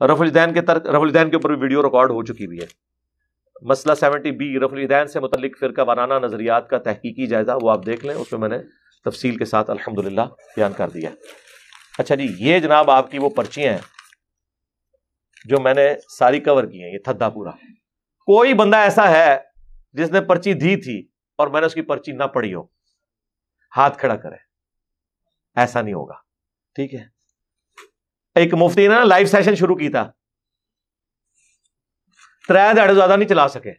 रफुलदैन के तर्क रफुलदैन के ऊपर भी वीडियो रिकॉर्ड हो चुकी हुई है। मसला सेवेंटी बी रफुलदैन से मुतलिक फ़िरका वाराना नज़रियात का तहकीकी जायज़ा, वो आप देख लें, उसमें मैंने तफसील के साथ अल्हम्दुलिल्लाह बयान कर दिया। अच्छा जी, ये जनाब आपकी वो पर्चियाँ हैं, जो मैंने सारी कवर की हैं, ये थद्दा पूरा। कोई बंदा ऐसा है जिसने पर्ची दी थी और मैंने उसकी पर्ची ना पढ़ी हो, हाथ खड़ा करे, ऐसा नहीं होगा। ठीक है? एक मुफ्ती ने लाइव सेशन शुरू किया त्रै दहाड़े ज़्यादा नहीं चला सके।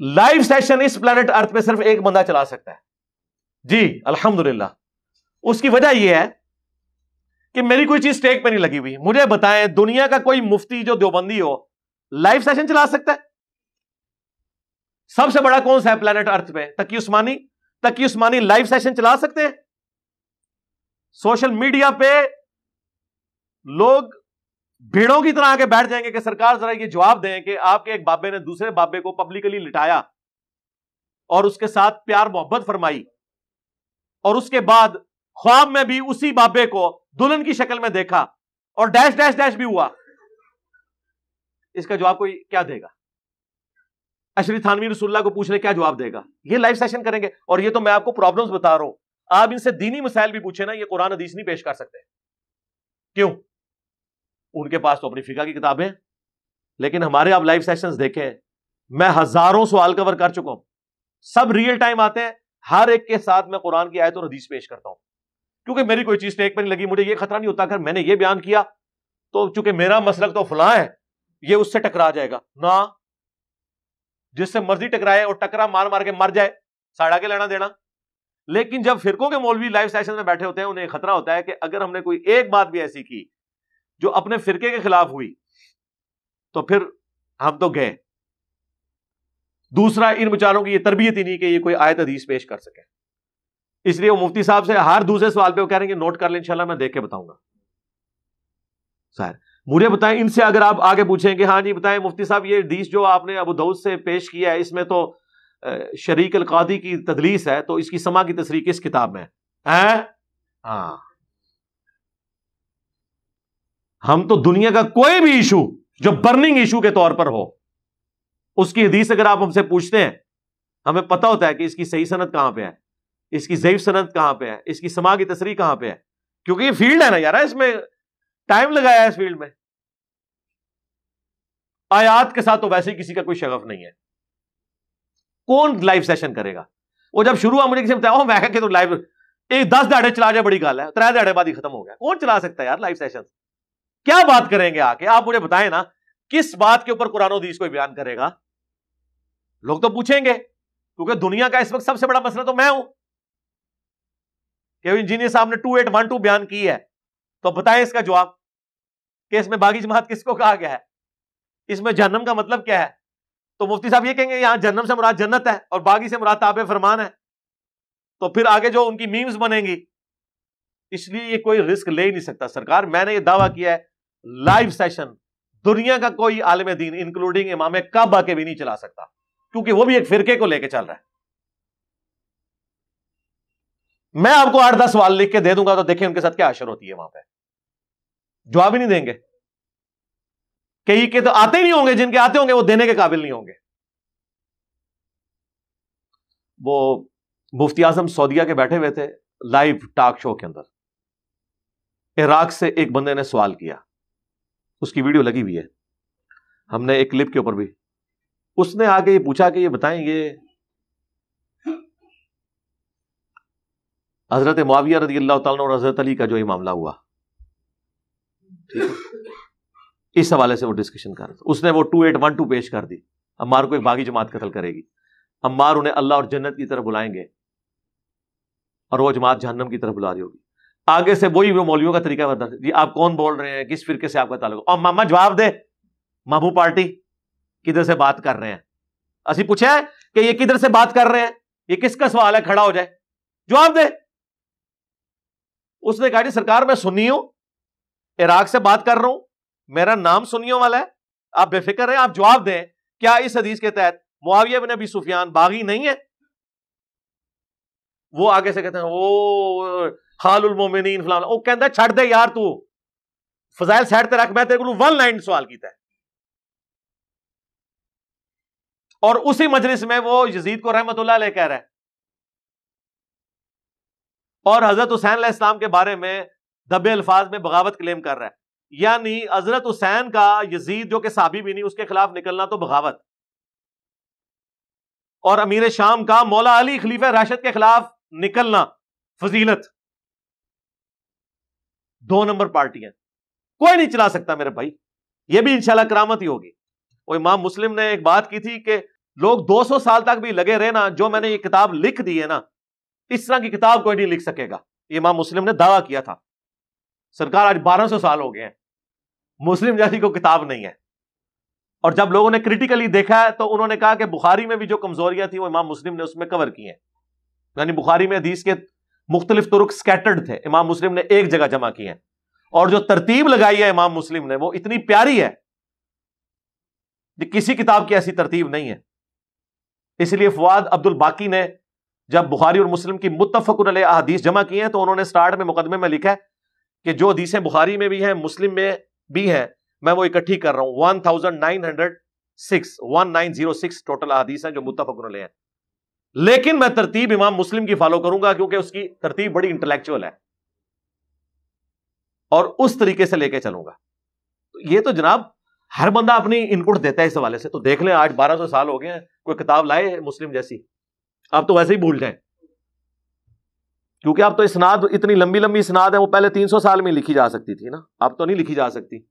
लाइव सेशन इस प्लेनेट अर्थ पे सिर्फ़ एक बंदा चला सकता है। जी, अल्हम्दुलिल्लाह। उसकी वजह यह है कि मेरी कोई चीज़ स्टेक पे नहीं लगी हुई। मुझे बताएँ, दुनिया का कोई मुफ्ती जो देवबंदी हो लाइव सेशन चला सकता है? सबसे बड़ा कौन सा है प्लेनेट अर्थ पे? तकी उस्मानी? तकी उस्मानी लाइव सेशन चला सकते हैं? सोशल मीडिया पे लोग भीड़ों की तरह आके बैठ जाएँगे कि सरकार जरा ये जवाब दें कि आपके एक बाबे ने दूसरे बाबे को पब्लिकली लिटाया और उसके साथ प्यार मोहब्बत फरमाई और उसके बाद ख्वाब में भी उसी बाबे को दुल्हन की शक्ल में देखा और डैश डैश डैश भी हुआ। इसका जवाब कोई क्या देगा? अशरी थानवी रसुल्ला को पूछ रहे क्या जवाब देगा? ये लाइव सेशन करेंगे और ये तो मैं आपको प्रॉब्लम्स बता रहा हूँ। आप इनसे दीनी मसाइल भी पूछे ना, ये कुरान हदीस नहीं पेश कर सकते। क्यों? उनके पास तो अपनी फिका की किताबें लेकिन हमारे आप लाइव सेशंस देखें, मैं हज़ारों सवाल कवर कर चुका हूँ। सब रियल टाइम आते हैं। हर एक के साथ मैं कुरान की आयत और हदीस पेश करता हूँ। क्योंकि मेरी कोई चीज़ टेक पर नहीं लगी, मुझे ये खतरा नहीं होता। अगर मैंने ये बयान किया तो चूँकि मेरा मसलक तो फला है, ये उससे टकरा जाएगा। ना, जिससे मर्ज़ी टकराए और टकरा मार मार के मर जाए, साड़ा के लेना देना। लेकिन जब फिरकों के मौलवी लाइव सेशन में बैठे होते हैं, उन्हें खतरा होता है कि अगर हमने कोई एक बात भी ऐसी की जो अपने फिरके के खिलाफ हुई तो फिर हम तो गए। दूसरा, इन बेचारों की ये तरबियत ही नहीं कि ये कोई आयत हदीस पेश कर सके। इसलिए वो मुफ्ती साहब से हर दूसरे सवाल पे वो कह रहे हैं नोट कर ले, इंशाल्लाह मैं देख के बताऊँगा। सर मुझे बताएँ, इनसे अगर आप आगे पूछेंगे हाँ जी, बताएँ, मुफ्ती साहब, ये हदीस जो आपने अबू दाऊद से पेश किया है, इसमें तो शरीक अलकादी की तदलीस है तो इसकी समा की तस्री किस किताब में है? हाँ। हम तो दुनिया का कोई भी इशू जो बर्निंग इशू के तौर पर हो, उसकी हदीस अगर आप हमसे पूछते हैं, हमें पता होता है कि इसकी सही सनत कहाँ पे है, इसकी जैफ सनत कहाँ पे है, इसकी समा की तस्री कहाँ पे है, क्योंकि ये फ़ील्ड है ना यार, इसमें टाइम लगाया है इस फ़ील्ड में। आयात के साथ तो वैसे ही किसी का कोई शगफ नहीं है। कौन लाइव सेशन करेगा? वो जब शुरू हुआ, मुझे किसी बताया मैं तो लाइव एक दस दाड़े चला जाए, बड़ी गल है त्रै दाड़े बाद ही खत्म हो गया। कौन चला सकता है यार लाइव सेशन क्या बात करेंगे आके? आप मुझे बताएँ ना, किस बात के ऊपर कुरान हदीस कोई बयान करेगा? लोग तो पूछेंगे, क्योंकि दुनिया का इस वक्त सबसे बड़ा मसला तो मैं हूँ। कि इंजीनियर साहब ने टू एट वन टू बयान की है तो बताएँ इसका जवाब। कि इसमें बागी जमात किसको कहा गया है? इसमें जन्म का मतलब क्या है? तो मुफ्ती साहब ये कहेंगे, यहाँ जन्म से मुराद जन्नत है और बागी से मुराद ताबे फरमान है। तो फिर आगे जो उनकी मीम्स बनेंगी, इसलिए ये कोई रिस्क ले ही नहीं सकता। सरकार, मैंने ये दावा किया है लाइव सेशन दुनिया का कोई आलम दीन इंक्लूडिंग इमाम काबा के भी नहीं चला सकता, क्योंकि वो भी एक फिरके को लेके चल रहा है। मैं आपको आठ दस सवाल लिख के दे दूँगा तो देखें उनके साथ क्या असर होती है वहाँ पे। जवाब ही नहीं देंगे। कई के तो आते नहीं होंगे, जिनके आते होंगे वो देने के काबिल नहीं होंगे। वो मुफ्ती आज़म सऊदिया के बैठे हुए थे लाइव टॉक शो के अंदर। इराक से एक बंदे ने सवाल किया उसकी वीडियो लगी हुई है। हमने एक क्लिप के ऊपर भी। उसने आके ये पूछा कि ये बताएँ ये हज़रत मुआविया रज़ी अल्लाह और हज़रत अली का जो ये मामला हुआ। इस हवाले से वो डिस्कशन कर रहा उसने वो टू एट वन टू पेश कर दी। अम्मार को एक बागी जमात कत्ल करेगी। अम्मार उन्हें अल्लाह और जन्नत की तरफ़ बुलाएँगे। और वो जमात जहन्नम की तरफ़ बुला रही होगी। आगे से वही वो मौलवियों का तरीका बता जी आप कौन बोल रहे हैं? किस फिरके से आपका ताल्लुक और मामा जवाब दे। मामू पार्टी, किधर से बात कर रहे हैं? असी पूछा कि ये किधर से बात कर रहे हैं? ये किसका सवाल है? खड़ा हो जाए। जवाब दे। उसने कहा, जी, सरकार, मैं सुनी हूँ। इराक से बात कर रहा हूँ। मेरा नाम सुनियों वाला है। आप बेफिक्र हैं आप जवाब दें। क्या इस हदीस के तहत मुआविया बिन अभी सुफियान बागी नहीं है? वो आगे से कहते हैं, वो खालुल मोमिनीन फलाना। वो कहता छड़ दे यार तू। फजाइल साइड ते रख, मैं तेरे को वन लाइन सवाल किया और उसी मजलिस में वो यजीद को रहमतुल्लाह ले कह रहा है। और हज़रत हुसैन इस्लाम के बारे में दबे अल्फाज में बगावत क्लेम कर रहा है। यानी हज़रत हुसैन का यजीद, जो कि साबी भी नहीं, उसके खिलाफ निकलना तो बगावत। और अमीर शाम का मौला अली खलीफा राशिद के खिलाफ निकलना, फजीलत। दो नंबर पार्टियाँ कोई नहीं चला सकता मेरे भाई। ये भी इंशाल्लाह करामत ही होगी। वो इमाम मुस्लिम ने एक बात की थी कि लोग 200 साल तक भी लगे रहे ना, जो मैंने ये किताब लिख दी है ना, इस तरह की किताब कोई नहीं लिख सकेगा। इमाम मुस्लिम ने दावा किया था। सरकार आज 1200 साल हो गए हैं। मुस्लिम जैसी को किताब नहीं है। और जब लोगों ने क्रिटिकली देखा है तो उन्होंने कहा कि बुखारी में भी जो कमजोरियाँ थी, वो इमाम मुस्लिम ने उसमें कवर की हैं। यानी बुखारी में हदीस के मुख्तलिफ़ तुरुक स्कैटर्ड थे। इमाम मुस्लिम ने एक जगह जमा किए हैं। और जो तरतीब लगाई है इमाम मुस्लिम ने, वो इतनी प्यारी है कि किसी किताब की ऐसी तरतीब नहीं है। इसलिए फवाद अब्दुल बाकी ने जब बुखारी और मुस्लिम की मुतफ़ हदीस जमा की हैं तो उन्होंने स्टार्ट में मुकदमे में लिखा है कि जो हदीसें बुखारी में भी हैं, मुस्लिम में भी हैं, मैं वो इकट्ठी कर रहा हूँ। One thousand nine hundred six one nine zero six total हदीस हैं जो मुतफ़ हैं। लेकिन मैं तरतीब इमाम मुस्लिम की फॉलो करूँगा क्योंकि उसकी तरतीब बड़ी इंटेलेक्चुअल है। और उस तरीके से लेके चलूँगा। तो ये तो जनाब हर बंदा अपनी इनपुट देता है इस हवाले से। तो देख लें, आज 1200 साल हो गए हैं, कोई किताब लाए मुस्लिम जैसी। आप तो वैसे ही भूल जाए। क्योंकि आप तो इसनाद, इतनी लंबी लंबी इसनाद है, वो पहले 300 साल में लिखी जा सकती थी ना? अब तो नहीं लिखी जा सकती।